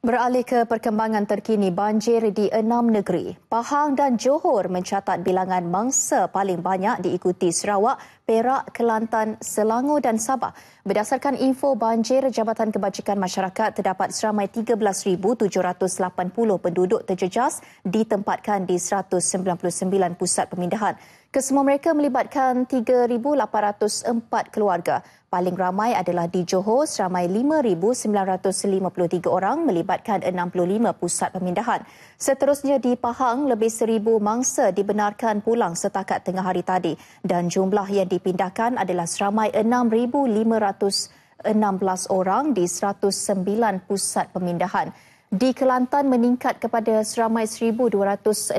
Beralih ke perkembangan terkini banjir di enam negeri. Pahang dan Johor mencatat bilangan mangsa paling banyak diikuti Sarawak, Perak, Kelantan, Selangor dan Sabah. Berdasarkan info banjir Jabatan Kebajikan Masyarakat terdapat seramai 13,780 penduduk terjejas ditempatkan di 199 pusat pemindahan. Kesemua mereka melibatkan 3,804 keluarga. Paling ramai adalah di Johor seramai 5,953 orang melibatkan 65 pusat pemindahan. Seterusnya di Pahang, lebih seribu mangsa dibenarkan pulang setakat tengah hari tadi dan jumlah yang dipindahkan adalah seramai 6,516 orang di 109 pusat pemindahan di Kelantan meningkat kepada seramai 1,268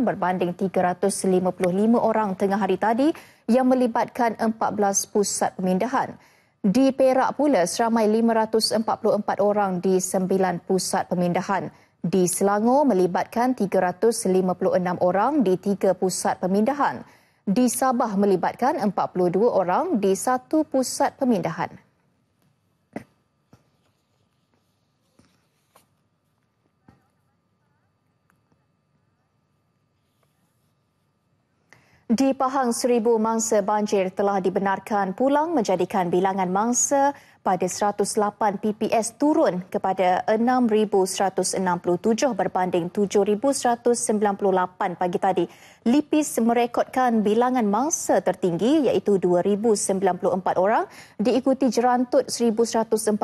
berbanding 355 orang tengah hari tadi yang melibatkan 14 pusat pemindahan. Di Perak pula seramai 544 orang di 9 pusat pemindahan. Di Selangor melibatkan 356 orang di 3 pusat pemindahan. Di Sabah melibatkan 42 orang di satu pusat pemindahan. Di Pahang, seribu mangsa banjir telah dibenarkan pulang menjadikan bilangan mangsa pada 108 PPS turun kepada 6,167 berbanding 7,198 pagi tadi. Lipis merekodkan bilangan mangsa tertinggi iaitu 2,094 orang diikuti Jerantut 1,140,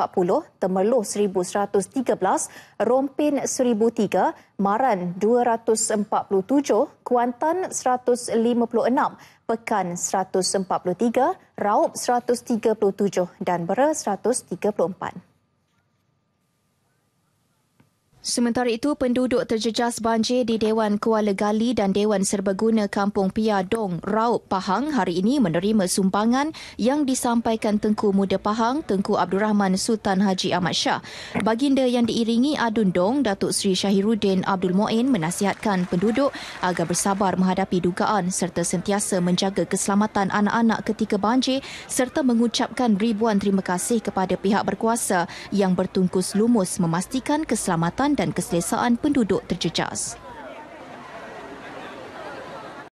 Temerloh 1,113, Rompin 1,003, Maran 247, Kuantan 156, Pekan 143, Raup 137 dan Bera 134. Sementara itu, penduduk terjejas banjir di Dewan Kuala Gali dan Dewan Serbaguna Kampung Pia Dong, Raup, Pahang hari ini menerima sumbangan yang disampaikan Tengku Muda Pahang, Tengku Abdul Rahman Sultan Haji Ahmad Shah. Baginda yang diiringi Adun Dong, Datuk Seri Syahiruddin Abdul Muin menasihatkan penduduk agar bersabar menghadapi dugaan serta sentiasa menjaga keselamatan anak-anak ketika banjir serta mengucapkan ribuan terima kasih kepada pihak berkuasa yang bertungkus lumus memastikan keselamatan dan keselesaan penduduk terjejas.